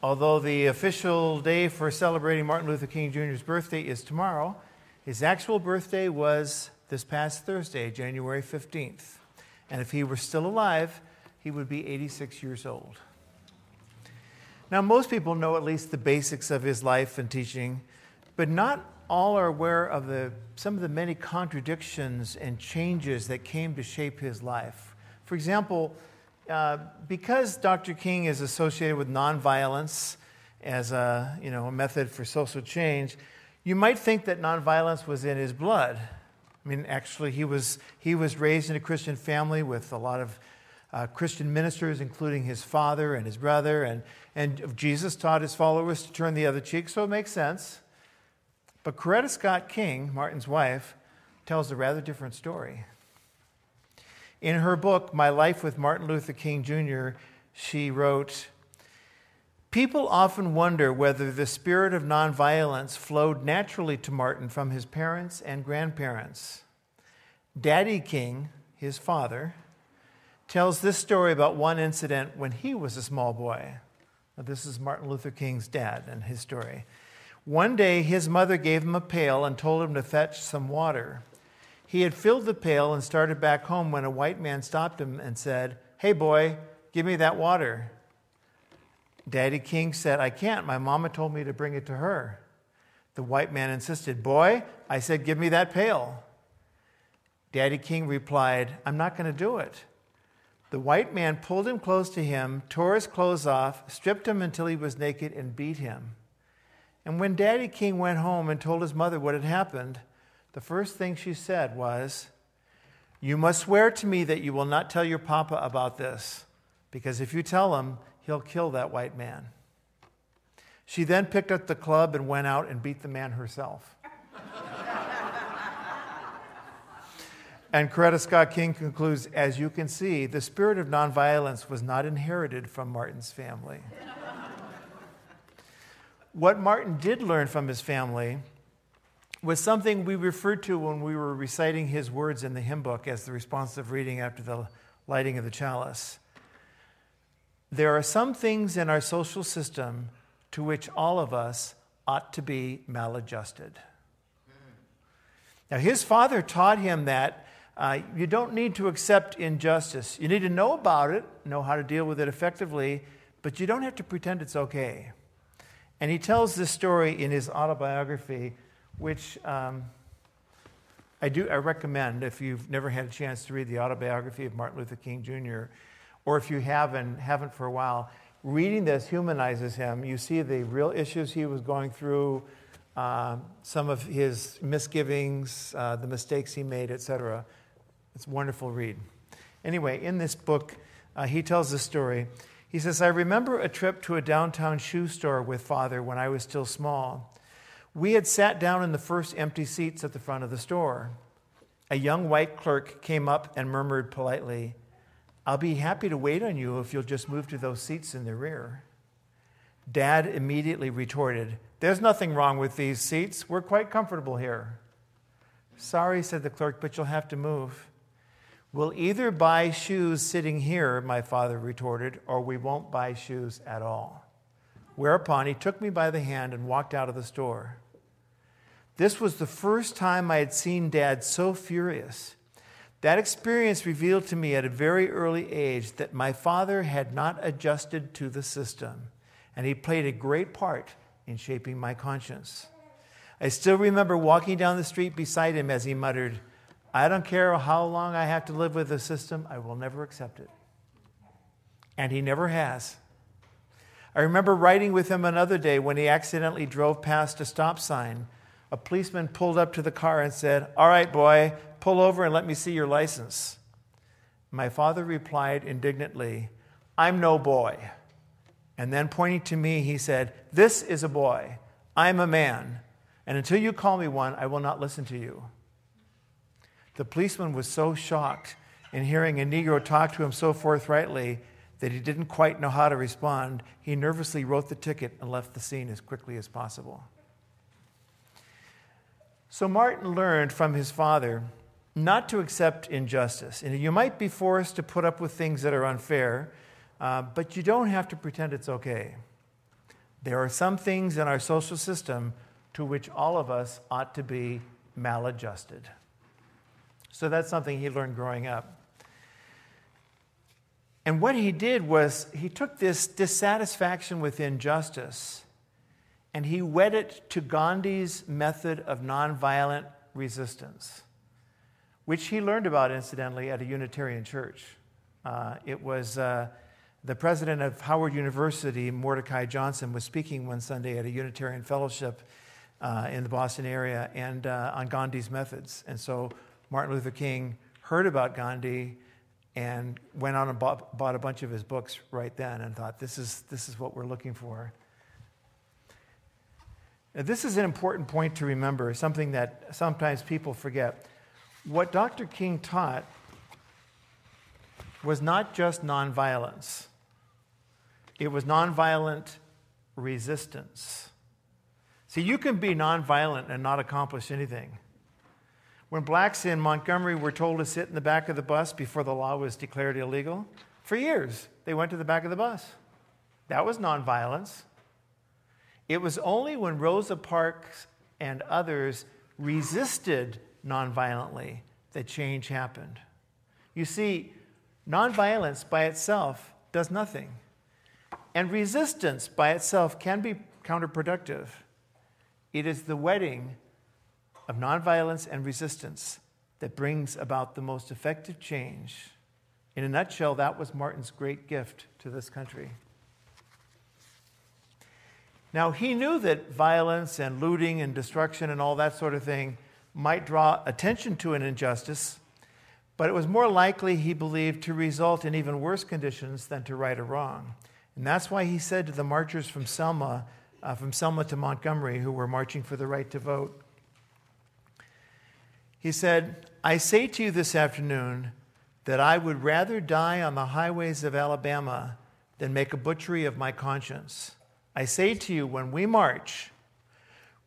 Although the official day for celebrating Martin Luther King Jr.'s birthday is tomorrow, his actual birthday was this past Thursday, January 15th. And if he were still alive, he would be 86 years old. Now, most people know at least the basics of his life and teaching, but not all are aware of the, some of the many contradictions and changes that came to shape his life. For example, uh, because Dr. King is associated with nonviolence as a, you know, a method for social change, you might think that nonviolence was in his blood. I mean, actually, he was, he was raised in a Christian family with a lot of uh, Christian ministers, including his father and his brother, and, and Jesus taught his followers to turn the other cheek, so it makes sense. But Coretta Scott King, Martin's wife, tells a rather different story. In her book, My Life with Martin Luther King Jr., she wrote People often wonder whether the spirit of nonviolence flowed naturally to Martin from his parents and grandparents. Daddy King, his father, tells this story about one incident when he was a small boy. Now, this is Martin Luther King's dad and his story. One day, his mother gave him a pail and told him to fetch some water. He had filled the pail and started back home when a white man stopped him and said, Hey, boy, give me that water. Daddy King said, I can't. My mama told me to bring it to her. The white man insisted, Boy, I said, give me that pail. Daddy King replied, I'm not going to do it. The white man pulled him close to him, tore his clothes off, stripped him until he was naked, and beat him. And when Daddy King went home and told his mother what had happened, the first thing she said was, You must swear to me that you will not tell your papa about this, because if you tell him, he'll kill that white man. She then picked up the club and went out and beat the man herself. and Coretta Scott King concludes As you can see, the spirit of nonviolence was not inherited from Martin's family. What Martin did learn from his family was something we referred to when we were reciting his words in the hymn book as the responsive reading after the lighting of the chalice. There are some things in our social system to which all of us ought to be maladjusted. Now, his father taught him that uh, you don't need to accept injustice. You need to know about it, know how to deal with it effectively, but you don't have to pretend it's okay. And he tells this story in his autobiography, which um, I do I recommend if you've never had a chance to read the autobiography of Martin Luther King Jr., or if you haven't haven't for a while. Reading this humanizes him. You see the real issues he was going through, uh, some of his misgivings, uh, the mistakes he made, etc. It's a wonderful read. Anyway, in this book, uh, he tells this story. He says, I remember a trip to a downtown shoe store with father when I was still small. We had sat down in the first empty seats at the front of the store. A young white clerk came up and murmured politely, I'll be happy to wait on you if you'll just move to those seats in the rear. Dad immediately retorted, There's nothing wrong with these seats. We're quite comfortable here. Sorry, said the clerk, but you'll have to move. We'll either buy shoes sitting here, my father retorted, or we won't buy shoes at all. Whereupon he took me by the hand and walked out of the store. This was the first time I had seen Dad so furious. That experience revealed to me at a very early age that my father had not adjusted to the system, and he played a great part in shaping my conscience. I still remember walking down the street beside him as he muttered, I don't care how long I have to live with the system, I will never accept it. And he never has. I remember riding with him another day when he accidentally drove past a stop sign. A policeman pulled up to the car and said, All right, boy, pull over and let me see your license. My father replied indignantly, I'm no boy. And then pointing to me, he said, This is a boy. I'm a man. And until you call me one, I will not listen to you. The policeman was so shocked in hearing a Negro talk to him so forthrightly that he didn't quite know how to respond. He nervously wrote the ticket and left the scene as quickly as possible. So Martin learned from his father not to accept injustice. And you might be forced to put up with things that are unfair, uh, but you don't have to pretend it's okay. There are some things in our social system to which all of us ought to be maladjusted. So that's something he learned growing up. And what he did was he took this dissatisfaction with injustice and he wed it to Gandhi's method of nonviolent resistance, which he learned about, incidentally, at a Unitarian church. Uh, it was uh, the president of Howard University, Mordecai Johnson, was speaking one Sunday at a Unitarian fellowship uh, in the Boston area and uh, on Gandhi's methods. And so Martin Luther King heard about Gandhi and went on and bought, bought a bunch of his books right then and thought, this is, this is what we're looking for. Now, this is an important point to remember, something that sometimes people forget. What Dr. King taught was not just nonviolence, it was nonviolent resistance. See, you can be nonviolent and not accomplish anything. When blacks in Montgomery were told to sit in the back of the bus before the law was declared illegal, for years they went to the back of the bus. That was nonviolence. It was only when Rosa Parks and others resisted nonviolently that change happened. You see, nonviolence by itself does nothing, and resistance by itself can be counterproductive. It is the wedding of nonviolence and resistance that brings about the most effective change. In a nutshell, that was Martin's great gift to this country. Now, he knew that violence and looting and destruction and all that sort of thing might draw attention to an injustice, but it was more likely, he believed, to result in even worse conditions than to right a wrong. And that's why he said to the marchers from Selma, uh, from Selma to Montgomery, who were marching for the right to vote, he said, I say to you this afternoon that I would rather die on the highways of Alabama than make a butchery of my conscience. I say to you, when we march,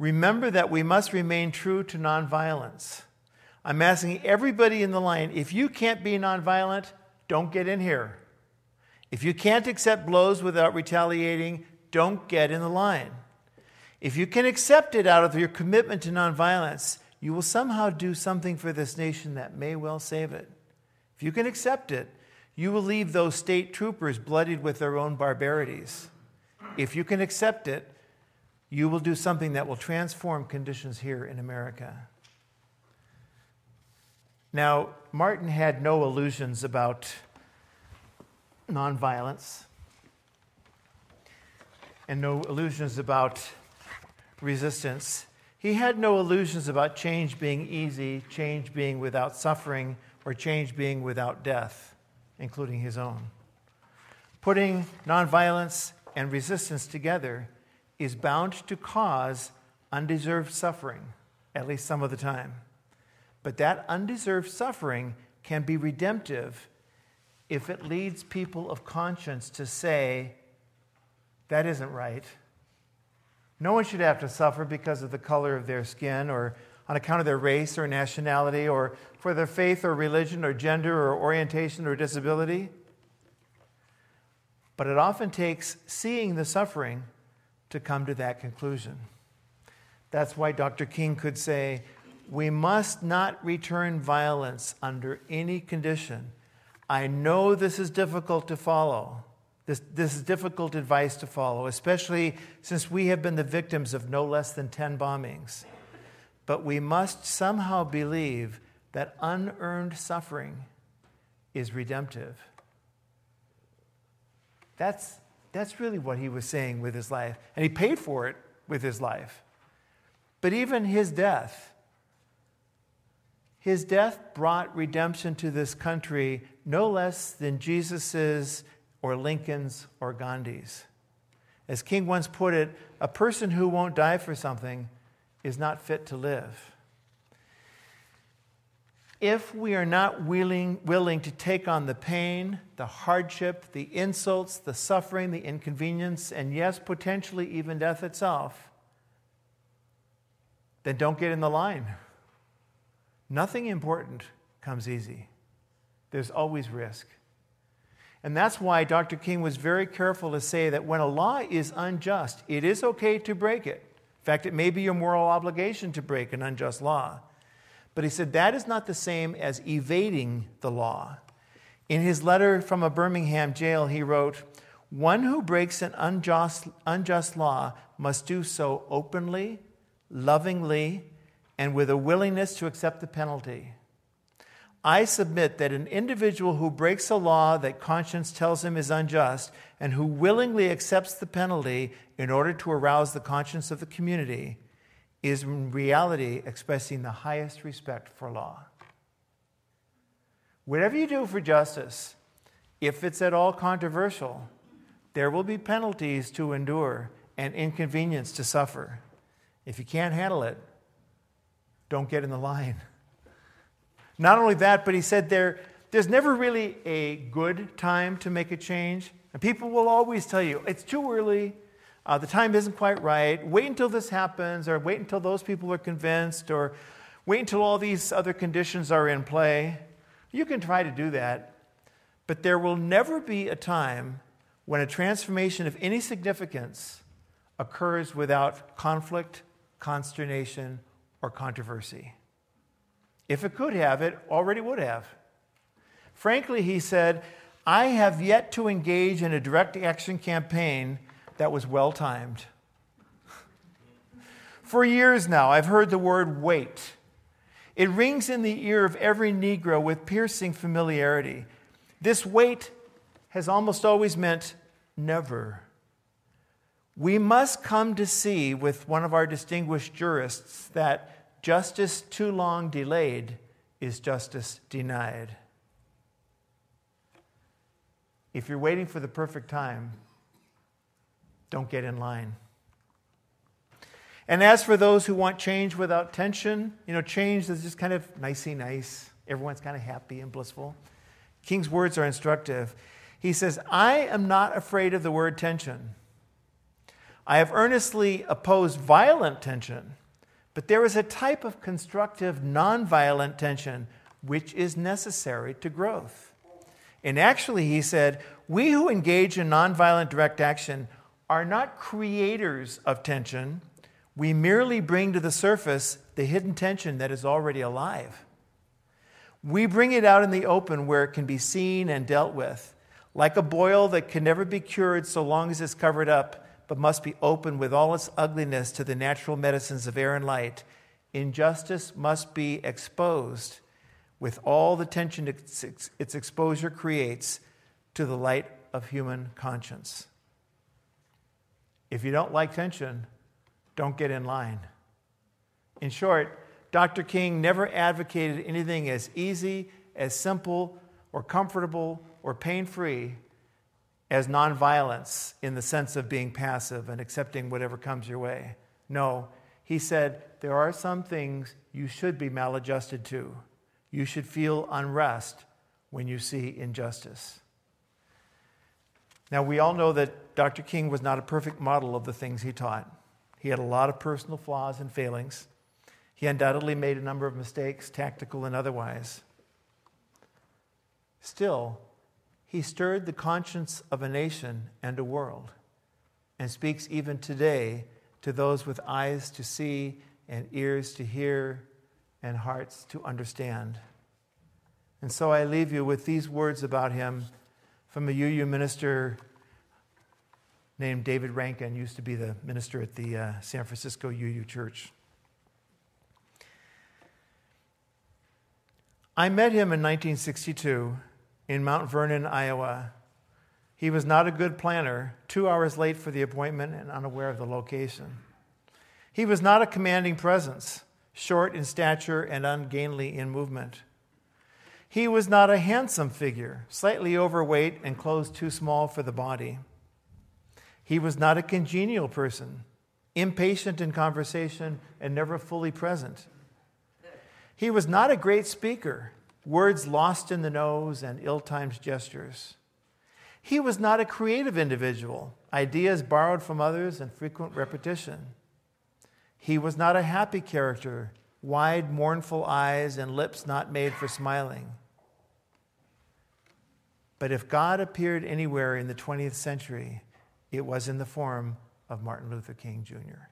remember that we must remain true to nonviolence. I'm asking everybody in the line if you can't be nonviolent, don't get in here. If you can't accept blows without retaliating, don't get in the line. If you can accept it out of your commitment to nonviolence, you will somehow do something for this nation that may well save it. If you can accept it, you will leave those state troopers bloodied with their own barbarities. If you can accept it, you will do something that will transform conditions here in America. Now, Martin had no illusions about nonviolence and no illusions about resistance. He had no illusions about change being easy, change being without suffering, or change being without death, including his own. Putting nonviolence and resistance together is bound to cause undeserved suffering, at least some of the time. But that undeserved suffering can be redemptive if it leads people of conscience to say, that isn't right. No one should have to suffer because of the color of their skin or on account of their race or nationality or for their faith or religion or gender or orientation or disability. But it often takes seeing the suffering to come to that conclusion. That's why Dr. King could say, We must not return violence under any condition. I know this is difficult to follow. This, this is difficult advice to follow, especially since we have been the victims of no less than 10 bombings. But we must somehow believe that unearned suffering is redemptive. That's, that's really what he was saying with his life. And he paid for it with his life. But even his death, his death brought redemption to this country no less than Jesus's or Lincoln's or Gandhi's. As King once put it, a person who won't die for something is not fit to live. If we are not willing, willing to take on the pain, the hardship, the insults, the suffering, the inconvenience, and yes, potentially even death itself, then don't get in the line. Nothing important comes easy, there's always risk. And that's why Dr. King was very careful to say that when a law is unjust, it is okay to break it. In fact, it may be your moral obligation to break an unjust law. But he said that is not the same as evading the law. In his letter from a Birmingham jail, he wrote, One who breaks an unjust, unjust law must do so openly, lovingly, and with a willingness to accept the penalty. I submit that an individual who breaks a law that conscience tells him is unjust and who willingly accepts the penalty in order to arouse the conscience of the community is in reality expressing the highest respect for law. Whatever you do for justice, if it's at all controversial, there will be penalties to endure and inconvenience to suffer. If you can't handle it, don't get in the line. Not only that, but he said there, there's never really a good time to make a change. And people will always tell you, it's too early, uh, the time isn't quite right, wait until this happens, or wait until those people are convinced, or wait until all these other conditions are in play. You can try to do that, but there will never be a time when a transformation of any significance occurs without conflict, consternation, or controversy. If it could have, it already would have. Frankly, he said, I have yet to engage in a direct action campaign that was well timed. For years now, I've heard the word wait. It rings in the ear of every Negro with piercing familiarity. This wait has almost always meant never. We must come to see with one of our distinguished jurists that Justice too long delayed is justice denied. If you're waiting for the perfect time, don't get in line. And as for those who want change without tension, you know, change is just kind of nicey nice. Everyone's kind of happy and blissful. King's words are instructive. He says, I am not afraid of the word tension. I have earnestly opposed violent tension but there is a type of constructive, nonviolent tension which is necessary to growth. And actually, he said, we who engage in nonviolent direct action are not creators of tension. We merely bring to the surface the hidden tension that is already alive. We bring it out in the open where it can be seen and dealt with, like a boil that can never be cured so long as it's covered up but must be opened with all its ugliness to the natural medicines of air and light. Injustice must be exposed with all the tension its, exposure creates to the light of human conscience. If you don't like tension, don't get in line. In short, Dr. King never advocated anything as easy, as simple, or comfortable, or pain free as nonviolence in the sense of being passive and accepting whatever comes your way. No, he said there are some things you should be maladjusted to. You should feel unrest when you see injustice. Now, we all know that Dr. King was not a perfect model of the things he taught. He had a lot of personal flaws and failings. He undoubtedly made a number of mistakes, tactical and otherwise. Still, he stirred the conscience of a nation and a world and speaks even today to those with eyes to see and ears to hear and hearts to understand. And so I leave you with these words about him from a UU minister named David Rankin, used to be the minister at the uh, San Francisco UU Church. I met him in 1962 in Mount Vernon, Iowa. He was not a good planner, two hours late for the appointment and unaware of the location. He was not a commanding presence, short in stature and ungainly in movement. He was not a handsome figure, slightly overweight and clothes too small for the body. He was not a congenial person, impatient in conversation and never fully present. He was not a great speaker, words lost in the nose, and ill timed gestures. He was not a creative individual, ideas borrowed from others and frequent repetition. He was not a happy character, wide, mournful eyes and lips not made for smiling. But if God appeared anywhere in the 20th century, it was in the form of Martin Luther King Jr.